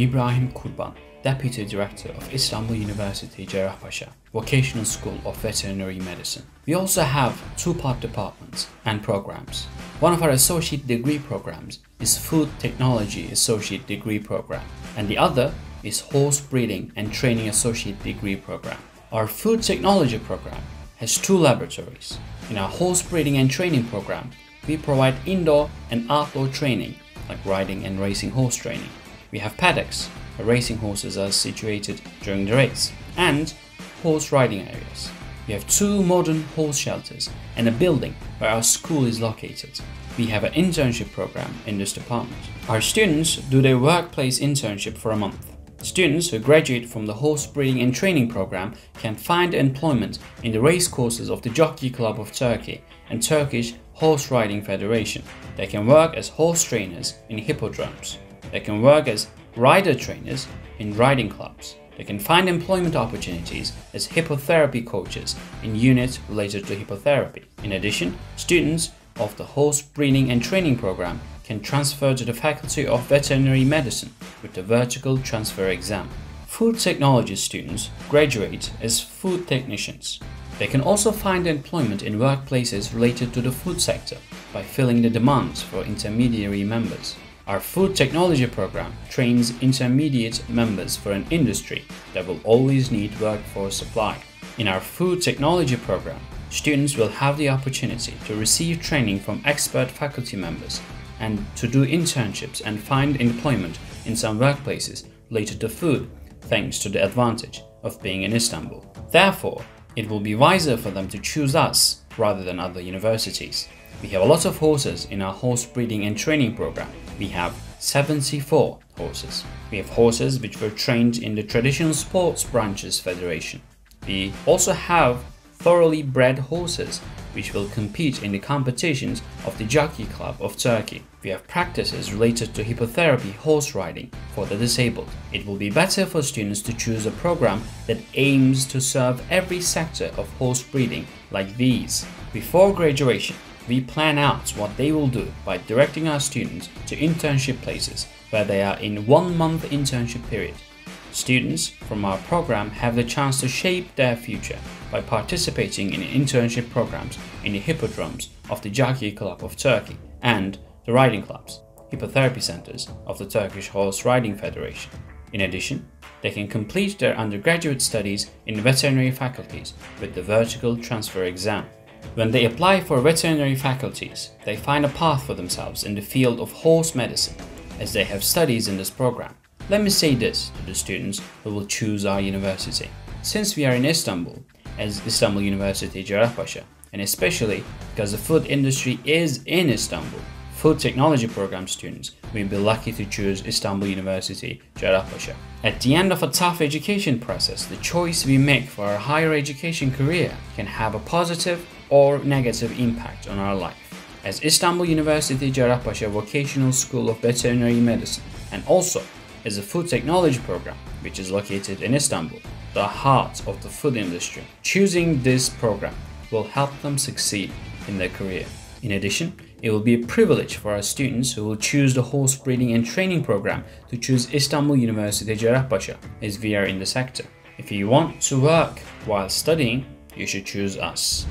Ibrahim Kurban, Deputy Director of Istanbul University Cerrahpaşa Vocational School of Veterinary Medicine. We also have two-part departments and programs. One of our associate degree programs is Food Technology Associate Degree Program, and the other is Horse Breeding and Training Associate Degree Program. Our Food Technology program has two laboratories. In our Horse Breeding and Training program, we provide indoor and outdoor training like riding and racing horse training. We have paddocks where racing horses are situated during the race, and horse riding areas. We have two modern horse shelters and a building where our school is located. We have an internship program in this department. Our students do their workplace internship for a month. Students who graduate from the horse breeding and training program can find employment in the race courses of the Jockey Club of Turkey and Turkish Horse Riding Federation. They can work as horse trainers in hippodromes. They can work as rider trainers in riding clubs. They can find employment opportunities as hippotherapy coaches in units related to hippotherapy. In addition, students of the horse breeding and training program can transfer to the Faculty of Veterinary Medicine with the vertical transfer exam. Food technology students graduate as food technicians. They can also find employment in workplaces related to the food sector by filling the demands for intermediary members. Our food technology program trains intermediate members for an industry that will always need workforce supply. In our food technology program, students will have the opportunity to receive training from expert faculty members and to do internships and find employment in some workplaces related to food thanks to the advantage of being in Istanbul. Therefore, it will be wiser for them to choose us rather than other universities. We have a lot of horses in our horse breeding and training program. We have 74 horses. We have horses which were trained in the Traditional Sports Branches Federation. We also have thoroughly bred horses which will compete in the competitions of the Jockey Club of Turkey. We have practices related to hippotherapy horse riding for the disabled. It will be better for students to choose a program that aims to serve every sector of horse breeding like these. Before graduation, we plan out what they will do by directing our students to internship places where they are in one month internship period. Students from our program have the chance to shape their future by participating in internship programs in the hippodromes of the Jockey Club of Turkey and the riding clubs, hippotherapy centers of the Turkish Horse Riding Federation. In addition, they can complete their undergraduate studies in veterinary faculties with the vertical transfer exam. When they apply for veterinary faculties, they find a path for themselves in the field of horse medicine as they have studies in this program. Let me say this to the students who will choose our university. Since we are in Istanbul, as Istanbul University Cerrahpaşa, and especially because the food industry is in Istanbul, food technology program students will be lucky to choose Istanbul University Cerrahpaşa. At the end of a tough education process, the choice we make for our higher education career can have a positive or negative impact on our life. As Istanbul University Cerrahpaşa Vocational School of Veterinary Medicine and also as a food technology program which is located in Istanbul, the heart of the food industry. Choosing this program will help them succeed in their career. In addition, it will be a privilege for our students who will choose the horse breeding and training program to choose Istanbul University Cerrahpaşa as we are in the sector. If you want to work while studying, you should choose us.